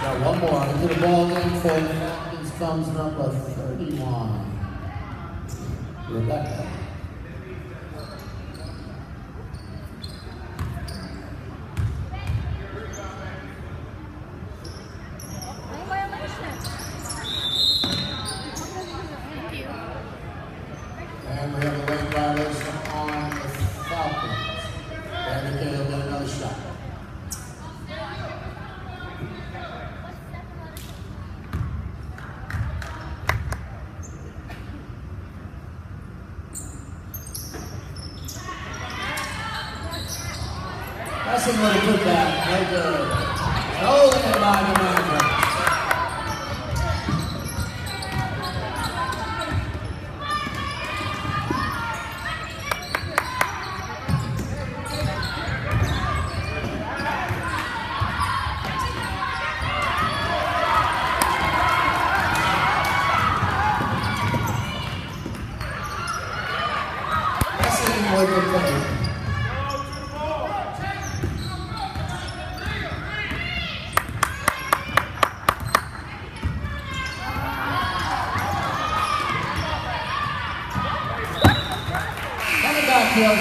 Got one more. Into the ball game for the Falcons comes number 31. Rebecca. And we have a late violation on the Falcons. Brandon Cahill That's a little put back. Very good. Holding it by the manager. That's an more